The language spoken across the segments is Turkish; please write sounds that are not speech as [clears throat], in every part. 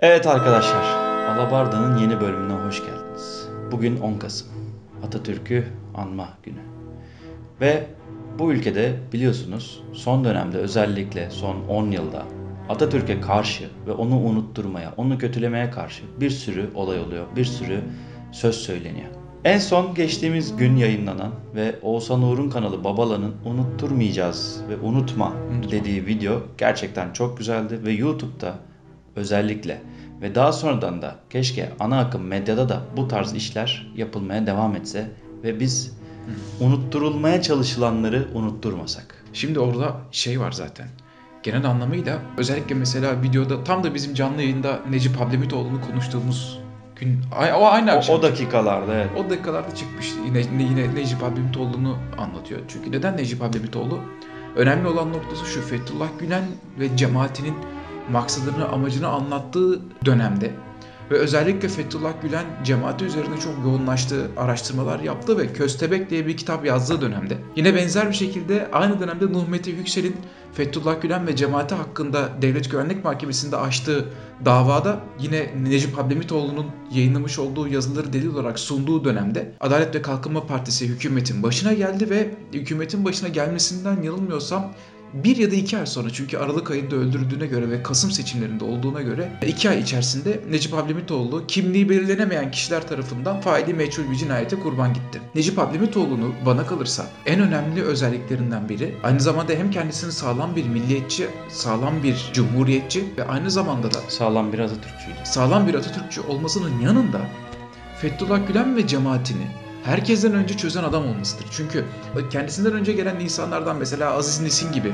Evet arkadaşlar, Alabarda'nın yeni bölümüne hoş geldiniz. Bugün 10 Kasım, Atatürk'ü anma günü. Ve bu ülkede biliyorsunuz son dönemde özellikle son 10 yılda Atatürk'e karşı ve onu unutturmaya, onu kötülemeye karşı bir sürü olay oluyor, bir sürü söz söyleniyor. En son geçtiğimiz gün yayınlanan ve Oğuzhan Uğur'un kanalı Babala'nın unutturmayacağız ve unutma dediği video gerçekten çok güzeldi ve YouTube'da özellikle ve daha sonradan da keşke ana akım medyada da bu tarz işler yapılmaya devam etse ve biz unutturulmaya çalışılanları unutturmasak. Şimdi orada şey var zaten. Genel anlamıyla özellikle mesela videoda tam da bizim canlı yayında Necip Hablemitoğlu'nu konuştuğumuz gün o aynı O, akşam. o dakikalarda evet. O dakikalarda çıkmıştı. Yine, yine Necip Hablemitoğlu'nu anlatıyor. Çünkü neden Necip Hablemitoğlu? Önemli olan noktası şu. Fethullah Gülen ve cemaatinin maksadını, amacını anlattığı dönemde ve özellikle Fethullah Gülen cemaati üzerinde çok yoğunlaştığı araştırmalar yaptı ve Köstebek diye bir kitap yazdığı dönemde. Yine benzer bir şekilde aynı dönemde Nuh Mete Yüksel'in Fethullah Gülen ve cemaati hakkında Devlet Güvenlik Mahkemesi'nde açtığı davada yine Necip Hablemitoğlu'nun yayınlamış olduğu yazıları delil olarak sunduğu dönemde Adalet ve Kalkınma Partisi hükümetin başına geldi ve hükümetin başına gelmesinden yanılmıyorsam bir ya da iki ay sonra çünkü Aralık ayında öldürüldüğüne göre ve Kasım seçimlerinde olduğuna göre iki ay içerisinde Necip Hablemitoğlu kimliği belirlenemeyen kişiler tarafından faili meçhul bir cinayete kurban gitti. Necip Hablemitoğlu'nu bana kalırsa en önemli özelliklerinden biri aynı zamanda hem kendisini sağlam bir milliyetçi, sağlam bir cumhuriyetçi ve aynı zamanda da Sağlam bir Atatürkçüydü. sağlam bir Atatürkçü olmasının yanında Fethullah Gülen ve cemaatini herkesten önce çözen adam olmasıdır. Çünkü kendisinden önce gelen insanlardan mesela Aziz Nesin gibi,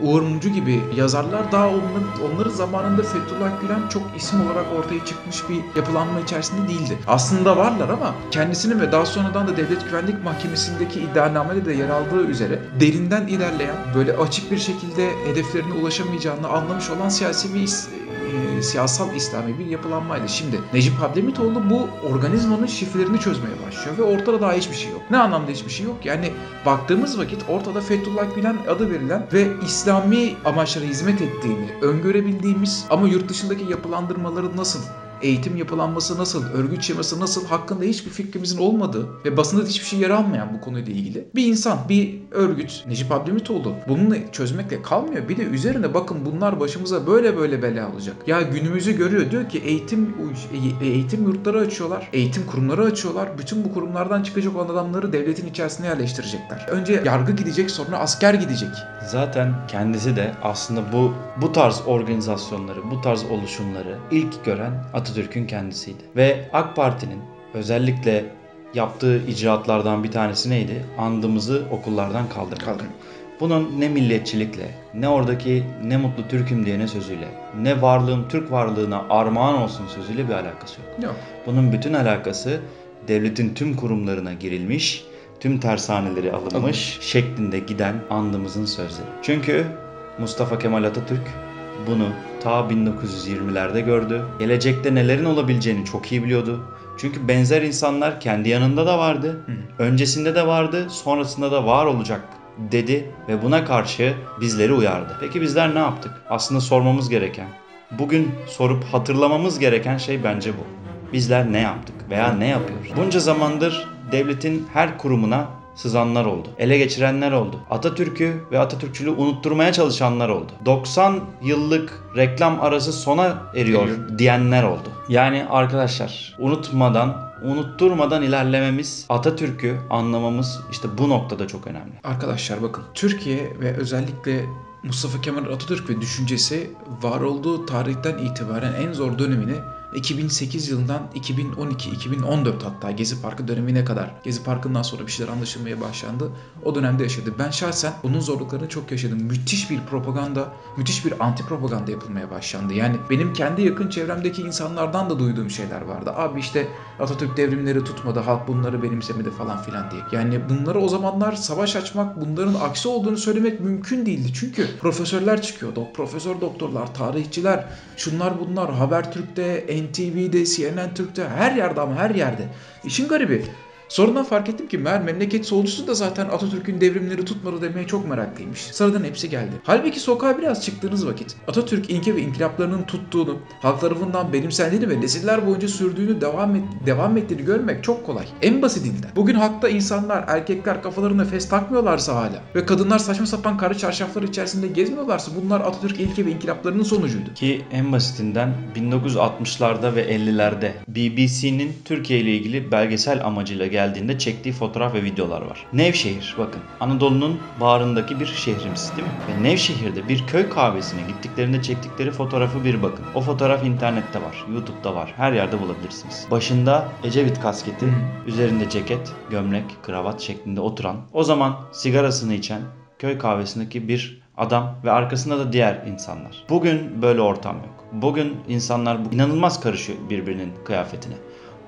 Uğur Mumcu gibi yazarlar daha onların, onların zamanında Fethullah Gülen çok isim olarak ortaya çıkmış bir yapılanma içerisinde değildi. Aslında varlar ama kendisinin ve daha sonradan da Devlet Güvenlik Mahkemesi'ndeki iddianamede de yer aldığı üzere derinden ilerleyen, böyle açık bir şekilde hedeflerine ulaşamayacağını anlamış olan siyasi bir e, siyasal İslami bir yapılanmaydı. Şimdi Necip Hablemitoğlu bu organizmanın şifrelerini çözmeye başlıyor ve ortada daha hiçbir şey yok. Ne anlamda hiçbir şey yok? Yani baktığımız vakit ortada Fethullah Gülen adı verilen ve İslami amaçlara hizmet ettiğini öngörebildiğimiz ama yurt dışındaki yapılandırmaları nasıl eğitim yapılanması nasıl, örgüt şeması nasıl hakkında hiçbir fikrimizin olmadığı ve basında da hiçbir şey yer almayan bu konuyla ilgili bir insan, bir örgüt, Necip Abdülhamitoğlu bununla çözmekle kalmıyor. Bir de üzerine bakın bunlar başımıza böyle böyle bela olacak. Ya günümüzü görüyor diyor ki eğitim eğitim yurtları açıyorlar, eğitim kurumları açıyorlar. Bütün bu kurumlardan çıkacak olan adamları devletin içerisine yerleştirecekler. Önce yargı gidecek sonra asker gidecek. Zaten kendisi de aslında bu bu tarz organizasyonları, bu tarz oluşumları ilk gören Atatürk'ün kendisiydi. Ve AK Parti'nin özellikle yaptığı icraatlardan bir tanesi neydi? Andımızı okullardan kaldırmak. Kaldırmak. Bunun ne milliyetçilikle, ne oradaki ne mutlu Türk'üm diyene sözüyle, ne varlığım Türk varlığına armağan olsun sözüyle bir alakası yok. Yok. Bunun bütün alakası devletin tüm kurumlarına girilmiş, tüm tersaneleri alınmış Alınmış. şeklinde giden andımızın sözleri. Çünkü Mustafa Kemal Atatürk bunu ta 1920'lerde gördü. Gelecekte nelerin olabileceğini çok iyi biliyordu. Çünkü benzer insanlar kendi yanında da vardı. Hı. Öncesinde de vardı, sonrasında da var olacak dedi ve buna karşı bizleri uyardı. Peki bizler ne yaptık? Aslında sormamız gereken, bugün sorup hatırlamamız gereken şey bence bu. Bizler ne yaptık veya ne yapıyoruz? Bunca zamandır devletin her kurumuna sızanlar oldu. Ele geçirenler oldu. Atatürk'ü ve Atatürkçülüğü unutturmaya çalışanlar oldu. 90 yıllık reklam arası sona eriyor diyenler oldu. Yani arkadaşlar unutmadan, unutturmadan ilerlememiz, Atatürk'ü anlamamız işte bu noktada çok önemli. Arkadaşlar bakın Türkiye ve özellikle Mustafa Kemal Atatürk ve düşüncesi var olduğu tarihten itibaren en zor dönemini 2008 yılından 2012-2014 hatta Gezi Parkı dönemine kadar Gezi Parkı'ndan sonra bir şeyler anlaşılmaya başlandı. O dönemde yaşadı. Ben şahsen bunun zorluklarını çok yaşadım. Müthiş bir propaganda, müthiş bir anti propaganda yapılmaya başlandı. Yani benim kendi yakın çevremdeki insanlardan da duyduğum şeyler vardı. Abi işte Atatürk devrimleri tutmadı, halk bunları benimsemedi falan filan diye. Yani bunları o zamanlar savaş açmak, bunların aksi olduğunu söylemek mümkün değildi. Çünkü profesörler çıkıyordu. Profesör doktorlar, tarihçiler, şunlar bunlar Habertürk'te, NTV'de, CNN Türk'te her yerde ama her yerde. İşin garibi Sonradan fark ettim ki meğer memleket solcusu da zaten Atatürk'ün devrimleri tutmadı demeye çok meraklıymış. Sıradan hepsi geldi. Halbuki sokağa biraz çıktığınız vakit Atatürk ilke ve inkılaplarının tuttuğunu, halk tarafından benimsendiğini ve nesiller boyunca sürdüğünü devam, et, devam ettiğini görmek çok kolay. En basitinden. Bugün halkta insanlar, erkekler kafalarına fes takmıyorlarsa hala ve kadınlar saçma sapan karı çarşaflar içerisinde gezmiyorlarsa bunlar Atatürk ilke ve inkılaplarının sonucuydu. Ki en basitinden 1960'larda ve 50'lerde BBC'nin Türkiye ile ilgili belgesel amacıyla geldiğinde çektiği fotoğraf ve videolar var. Nevşehir bakın Anadolu'nun bağrındaki bir şehrimiz değil mi? Ve Nevşehir'de bir köy kahvesine gittiklerinde çektikleri fotoğrafı bir bakın. O fotoğraf internette var, YouTube'da var. Her yerde bulabilirsiniz. Başında Ecevit kasketi, üzerinde ceket, gömlek, kravat şeklinde oturan, o zaman sigarasını içen köy kahvesindeki bir adam ve arkasında da diğer insanlar. Bugün böyle ortam yok. Bugün insanlar bu- inanılmaz karışıyor birbirinin kıyafetine.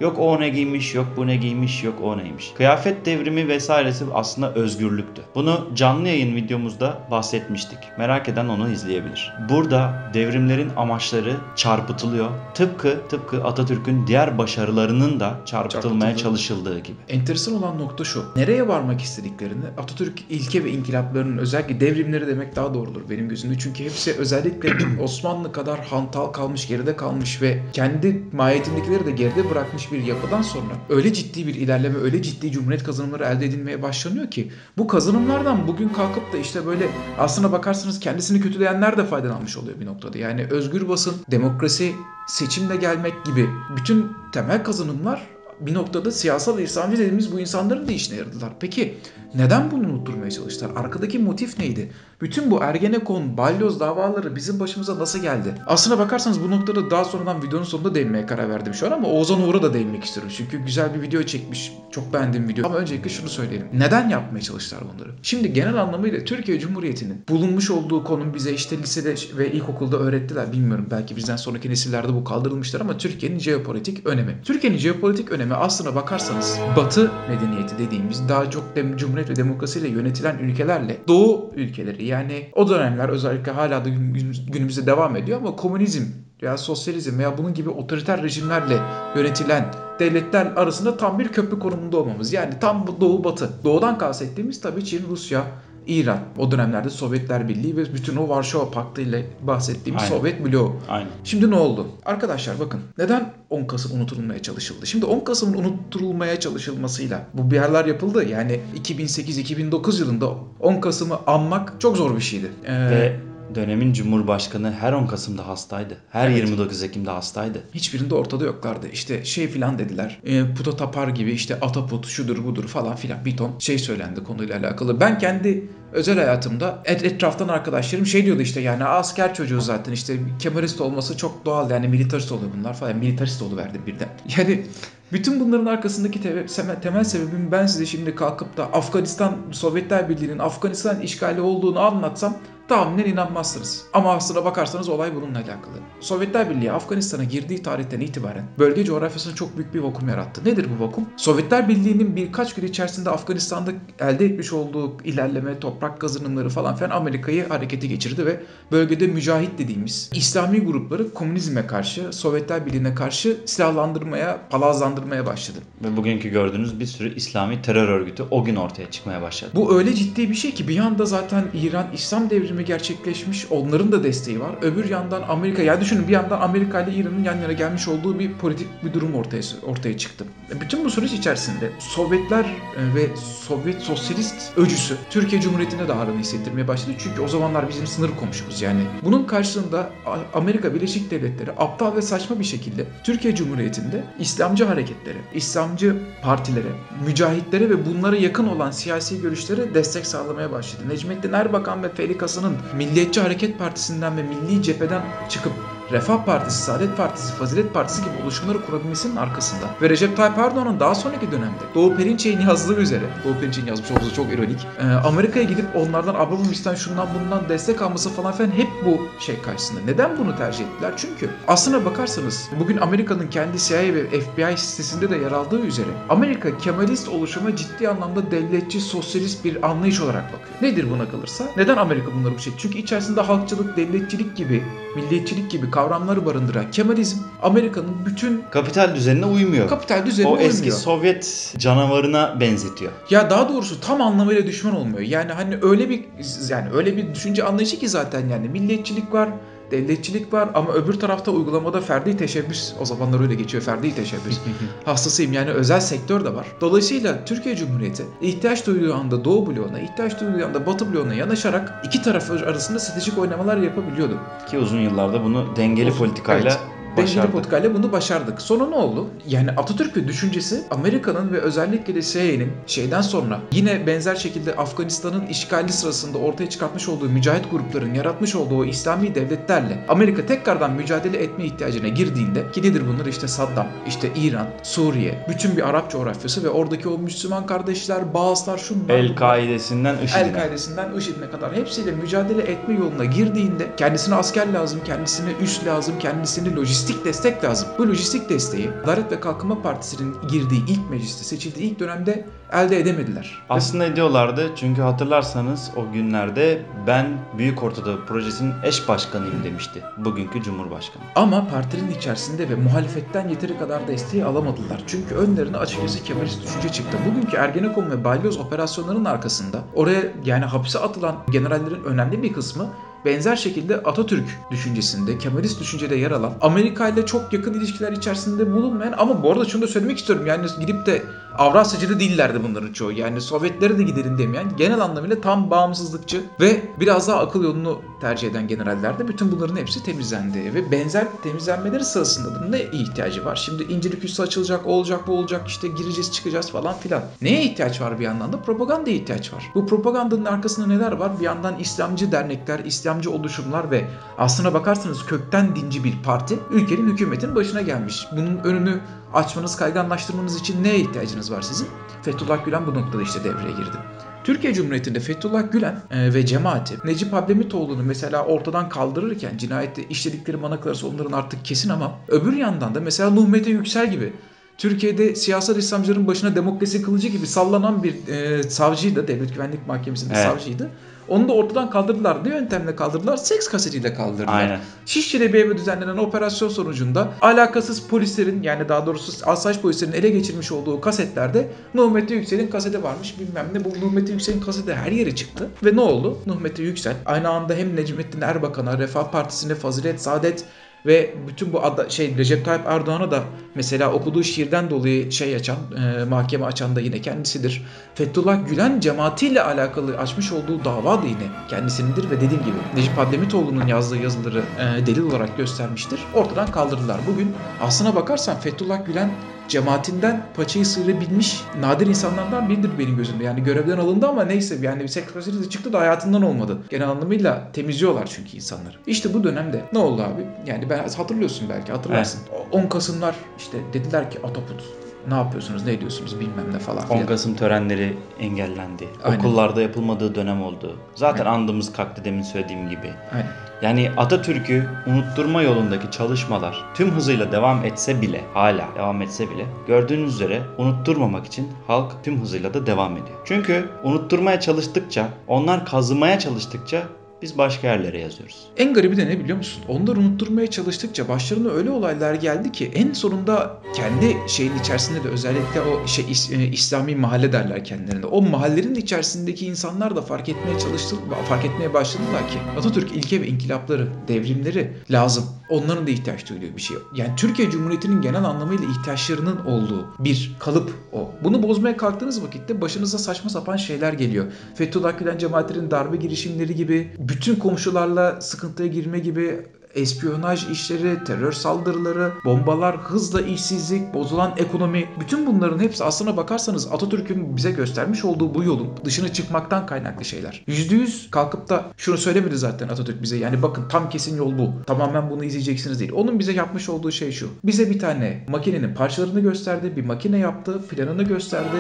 Yok o ne giymiş, yok bu ne giymiş, yok o neymiş. Kıyafet devrimi vesairesi aslında özgürlüktü. Bunu canlı yayın videomuzda bahsetmiştik. Merak eden onu izleyebilir. Burada devrimlerin amaçları çarpıtılıyor. Tıpkı tıpkı Atatürk'ün diğer başarılarının da çarpıtılmaya çalışıldığı gibi. Enteresan olan nokta şu. Nereye varmak istediklerini Atatürk ilke ve inkılaplarının özellikle devrimleri demek daha doğrudur benim gözümde. Çünkü hepsi özellikle [clears throat] Osmanlı kadar hantal kalmış, geride kalmış ve kendi mahiyetindekileri de geride bırakmış bir yapıdan sonra öyle ciddi bir ilerleme, öyle ciddi cumhuriyet kazanımları elde edilmeye başlanıyor ki bu kazanımlardan bugün kalkıp da işte böyle aslına bakarsanız kendisini kötüleyenler de faydalanmış oluyor bir noktada. Yani özgür basın, demokrasi, seçimle gelmek gibi bütün temel kazanımlar bir noktada siyasal İslamcı dediğimiz bu insanların da işine yaradılar. Peki neden bunu unutturmaya çalıştılar? Arkadaki motif neydi? Bütün bu Ergenekon, balyoz davaları bizim başımıza nasıl geldi? Aslına bakarsanız bu noktada daha sonradan videonun sonunda değinmeye karar verdim şu an ama Oğuzhan Uğur'a da değinmek istiyorum. Çünkü güzel bir video çekmiş. Çok beğendiğim video. Ama öncelikle şunu söyleyelim. Neden yapmaya çalıştılar bunları? Şimdi genel anlamıyla Türkiye Cumhuriyeti'nin bulunmuş olduğu konum bize işte lisede ve ilkokulda öğrettiler. Bilmiyorum belki bizden sonraki nesillerde bu kaldırılmıştır ama Türkiye'nin jeopolitik önemi. Türkiye'nin jeopolitik önemi aslına bakarsanız Batı medeniyeti dediğimiz daha çok cumhuriyet ve demokrasiyle yönetilen ülkelerle Doğu ülkeleri yani o dönemler özellikle hala da gün- gün- günümüzde devam ediyor ama komünizm veya sosyalizm veya bunun gibi otoriter rejimlerle yönetilen devletler arasında tam bir köprü konumunda olmamız. Yani tam doğu batı. Doğudan kastettiğimiz tabii Çin, Rusya, İran. O dönemlerde Sovyetler Birliği ve bütün o Varşova Paktı ile bahsettiğimiz Aynen. Sovyet bloğu. Aynen. Şimdi ne oldu? Arkadaşlar bakın neden 10 Kasım unutulmaya çalışıldı? Şimdi 10 Kasım'ın unutulmaya çalışılmasıyla bu bir yerler yapıldı. Yani 2008-2009 yılında 10 Kasım'ı anmak çok zor bir şeydi. Ee, Ve dönemin Cumhurbaşkanı her 10 Kasım'da hastaydı. Her Evet. 29 Ekim'de hastaydı. hiçbirinde ortada yoklardı. İşte şey filan dediler. E, puta tapar gibi işte ataput şudur budur falan filan bir ton şey söylendi konuyla alakalı. Ben kendi özel hayatımda et, etraftan arkadaşlarım şey diyordu işte yani asker çocuğu zaten işte kemalist olması çok doğal yani militarist oluyor bunlar falan. Militarist oluverdi birden. [laughs] Yani bütün bunların arkasındaki te- seme- temel sebebim ben size şimdi kalkıp da Afganistan Sovyetler Birliği'nin Afganistan işgali olduğunu anlatsam tahminen inanmazsınız. Ama aslına bakarsanız olay bununla alakalı. Sovyetler Birliği Afganistan'a girdiği tarihten itibaren bölge coğrafyasında çok büyük bir vakum yarattı. Nedir bu vakum? Sovyetler Birliği'nin birkaç gün içerisinde Afganistan'da elde etmiş olduğu ilerleme, toprak kazanımları falan filan Amerika'yı harekete geçirdi ve bölgede mücahit dediğimiz İslami grupları komünizme karşı, Sovyetler Birliği'ne karşı silahlandırmaya, palazlandırmaya başladı. Ve bugünkü gördüğünüz bir sürü İslami terör örgütü o gün ortaya çıkmaya başladı. Bu öyle ciddi bir şey ki bir yanda zaten İran İslam devrimi gerçekleşmiş. Onların da desteği var. Öbür yandan Amerika ya düşünün bir yandan Amerika ile İran'ın yan yana gelmiş olduğu bir politik bir durum ortaya ortaya çıktı. Bütün bu süreç içerisinde Sovyetler e, ve Sovyet sosyalist öcüsü Türkiye Cumhuriyeti'ne de ağırlığını hissettirmeye başladı. Çünkü o zamanlar bizim sınır komşumuz yani. Bunun karşılığında Amerika Birleşik Devletleri aptal ve saçma bir şekilde Türkiye Cumhuriyeti'nde İslamcı hareketlere, İslamcı partilere, mücahitlere ve bunlara yakın olan siyasi görüşlere destek sağlamaya başladı. Necmettin Erbakan ve Felikası'nın Milliyetçi Hareket Partisi'nden ve Milli Cepheden çıkıp Refah Partisi, Saadet Partisi, Fazilet Partisi gibi oluşumları kurabilmesinin arkasında ve Recep Tayyip Erdoğan'ın daha sonraki dönemde Doğu Perinçek'in yazdığı üzere, Doğu Perinçek'in yazmış olması çok ironik, e, Amerika'ya gidip onlardan Abramovich'ten şundan bundan destek alması falan filan hep bu şey karşısında. Neden bunu tercih ettiler? Çünkü aslına bakarsanız bugün Amerika'nın kendi CIA ve FBI sitesinde de yer aldığı üzere Amerika Kemalist oluşuma ciddi anlamda devletçi, sosyalist bir anlayış olarak bakıyor. Nedir buna kalırsa? Neden Amerika bunları bu şey? Çünkü içerisinde halkçılık, devletçilik gibi, milliyetçilik gibi kavramları barındıran Kemalizm Amerika'nın bütün Kapital düzenine uymuyor. kapital düzenine o uymuyor. eski Sovyet canavarına benzetiyor. Ya daha doğrusu tam anlamıyla düşman olmuyor. Yani hani öyle bir yani öyle bir düşünce anlayışı ki zaten yani milliyetçilik var, devletçilik var ama öbür tarafta uygulamada ferdi teşebbüs o zamanlar öyle geçiyor ferdi teşebbüs [laughs] hastasıyım yani özel sektör de var. Dolayısıyla Türkiye Cumhuriyeti ihtiyaç duyduğu anda Doğu bloğuna, ihtiyaç duyduğu anda Batı bloğuna yanaşarak iki taraf arasında stratejik oynamalar yapabiliyordu. Ki uzun yıllarda bunu dengeli politikayla evet. Dengeli başardı. politikayla bunu başardık. Sonra ne oldu? Yani Atatürk'ün düşüncesi Amerika'nın ve özellikle de CIA'nin şeyden sonra yine benzer şekilde Afganistan'ın işgali sırasında ortaya çıkartmış olduğu mücahit grupların yaratmış olduğu o İslami devletlerle Amerika tekrardan mücadele etme ihtiyacına girdiğinde ki nedir bunlar işte Saddam, işte İran, Suriye, bütün bir Arap coğrafyası ve oradaki o Müslüman kardeşler, Bağızlar, şunlar. El-Kaide'sinden IŞİD'ine. El-Kaide'sinden IŞİD'ine kadar hepsiyle mücadele etme yoluna girdiğinde kendisine asker lazım, kendisine üs lazım, kendisine lojistik destek lazım. Bu lojistik desteği Adalet ve Kalkınma Partisi'nin girdiği ilk mecliste, seçildiği ilk dönemde elde edemediler. Aslında ediyorlardı çünkü hatırlarsanız o günlerde ben Büyük Ortadoğu Projesi'nin eş başkanıyım demişti bugünkü Cumhurbaşkanı. Ama partinin içerisinde ve muhalefetten yeteri kadar desteği alamadılar. Çünkü önlerine açıkçası Kemalist düşünce çıktı. Bugünkü Ergenekon ve Balyoz operasyonlarının arkasında oraya yani hapse atılan generallerin önemli bir kısmı benzer şekilde Atatürk düşüncesinde, Kemalist düşüncede yer alan, Amerika ile çok yakın ilişkiler içerisinde bulunmayan ama bu arada şunu da söylemek istiyorum. Yani gidip de Avrasyacı değillerdi bunların çoğu. Yani Sovyetlere de gidelim demeyen, genel anlamıyla tam bağımsızlıkçı ve biraz daha akıl yolunu tercih eden generallerdi. Bütün bunların hepsi temizlendi ve benzer temizlenmeleri sırasında da ne ihtiyacı var? Şimdi İncilik üssü açılacak, o olacak, bu olacak, işte gireceğiz, çıkacağız falan filan. Neye ihtiyaç var bir yandan da? Propagandaya ihtiyaç var. Bu propagandanın arkasında neler var? Bir yandan İslamcı dernekler, İslamcı oluşumlar ve aslına bakarsanız kökten dinci bir parti ülkenin hükümetin başına gelmiş. Bunun önünü açmanız, kayganlaştırmanız için neye ihtiyacınız var sizin? Fethullah Gülen bu noktada işte devreye girdi. Türkiye Cumhuriyeti'nde Fethullah Gülen e, ve cemaati Necip Ablemitoğlu'nu mesela ortadan kaldırırken cinayette işledikleri manaklarsa onların artık kesin ama öbür yandan da mesela Nuh Mete Yüksel gibi Türkiye'de siyasal İslamcıların başına demokrasi kılıcı gibi sallanan bir e, savcıydı. Devlet Güvenlik Mahkemesi'nde Evet. savcıydı. Onu da ortadan kaldırdılar. Ne yöntemle kaldırdılar? Seks kasetiyle kaldırdılar. Aynen. Şişli'de bir eve düzenlenen operasyon sonucunda alakasız polislerin yani daha doğrusu asayiş polislerin ele geçirmiş olduğu kasetlerde Nuh Mete Yüksel'in kaseti varmış bilmem ne. Bu Nuh Mete Yüksel'in kaseti her yere çıktı. Ve ne oldu? Nuh Mete Yüksel aynı anda hem Necmettin Erbakan'a, Refah Partisi'ne, Fazilet Saadet ve bütün bu ada, şey Recep Tayyip Erdoğan'a da mesela okuduğu şiirden dolayı şey açan, e, mahkeme açan da yine kendisidir. Fethullah Gülen cemaatiyle alakalı açmış olduğu dava da yine kendisinindir ve dediğim gibi Necip Ablemitoğlu'nun yazdığı yazıları e, delil olarak göstermiştir. Ortadan kaldırdılar. Bugün aslına bakarsan Fethullah Gülen cemaatinden paçayı sıyırabilmiş nadir insanlardan biridir benim gözümde. Yani görevden alındı ama neyse yani bir sekreterisi çıktı da hayatından olmadı. Genel anlamıyla temizliyorlar çünkü insanları. İşte bu dönemde ne oldu abi? Yani ben hatırlıyorsun belki hatırlarsın. 10 Kasımlar işte dediler ki Ataput ne yapıyorsunuz ne ediyorsunuz bilmem ne falan 10 filan. Kasım törenleri engellendi. Aynen. Okullarda yapılmadığı dönem oldu. Zaten Aynen. andımız kalktı demin söylediğim gibi. Aynen. Yani Atatürk'ü unutturma yolundaki çalışmalar tüm hızıyla devam etse bile, hala devam etse bile gördüğünüz üzere unutturmamak için halk tüm hızıyla da devam ediyor. Çünkü unutturmaya çalıştıkça, onlar kazımaya çalıştıkça biz başka yerlere yazıyoruz. En garibi de ne biliyor musun? Onları unutturmaya çalıştıkça başlarına öyle olaylar geldi ki en sonunda kendi şeyin içerisinde de özellikle o şey İs- e, İslami mahalle derler kendilerine. O mahallenin içerisindeki insanlar da fark etmeye çalıştı, fark etmeye başladılar ki Atatürk ilke ve inkılapları, devrimleri lazım. Onların da ihtiyaç duyduğu bir şey. Yani Türkiye Cumhuriyeti'nin genel anlamıyla ihtiyaçlarının olduğu bir kalıp o. Bunu bozmaya kalktığınız vakitte başınıza saçma sapan şeyler geliyor. Fethullah Gülen cemaatinin darbe girişimleri gibi, bütün komşularla sıkıntıya girme gibi espiyonaj işleri, terör saldırıları, bombalar, hızla işsizlik, bozulan ekonomi, bütün bunların hepsi aslına bakarsanız Atatürk'ün bize göstermiş olduğu bu yolun dışına çıkmaktan kaynaklı şeyler. %100 kalkıp da şunu söylemedi zaten Atatürk bize. Yani bakın tam kesin yol bu. Tamamen bunu izleyeceksiniz değil. Onun bize yapmış olduğu şey şu. Bize bir tane makinenin parçalarını gösterdi, bir makine yaptı, planını gösterdi,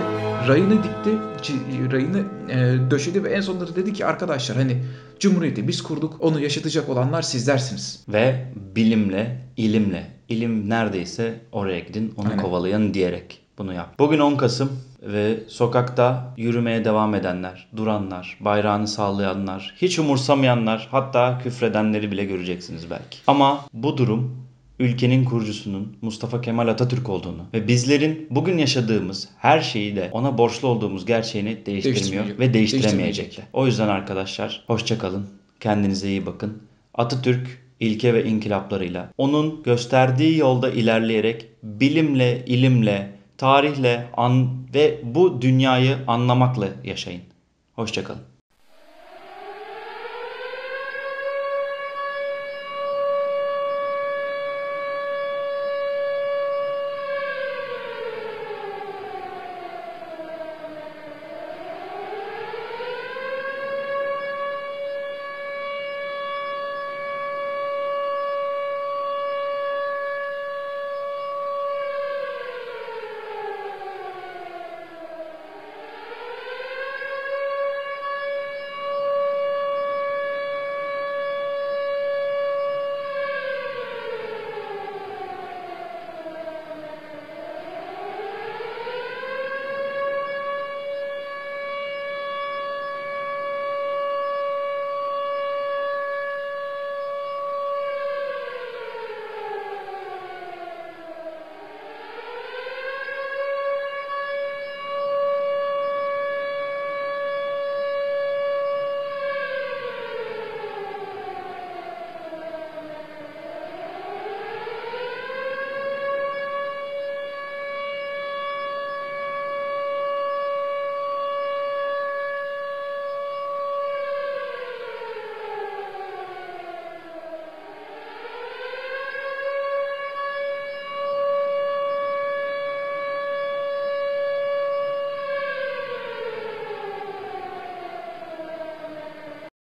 rayını dikti, rayını e, döşedi ve en sonunda dedi ki arkadaşlar hani Cumhuriyeti biz kurduk, onu yaşatacak olanlar sizlersiniz. Ve bilimle, ilimle, ilim neredeyse oraya gidin onu Aynen. kovalayın diyerek bunu yap. Bugün 10 Kasım ve sokakta yürümeye devam edenler, duranlar, bayrağını sallayanlar, hiç umursamayanlar, hatta küfredenleri bile göreceksiniz belki. Ama bu durum ülkenin kurucusunun Mustafa Kemal Atatürk olduğunu ve bizlerin bugün yaşadığımız her şeyi de ona borçlu olduğumuz gerçeğini değiştirmiyor ve değiştiremeyecek. O yüzden arkadaşlar hoşça kalın. Kendinize iyi bakın. Atatürk ilke ve inkılaplarıyla onun gösterdiği yolda ilerleyerek bilimle, ilimle, tarihle an ve bu dünyayı anlamakla yaşayın. Hoşça kalın.